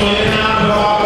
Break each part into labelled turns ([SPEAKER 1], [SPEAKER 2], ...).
[SPEAKER 1] Yeah.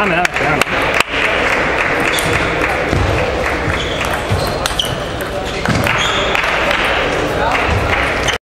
[SPEAKER 1] I'm out town.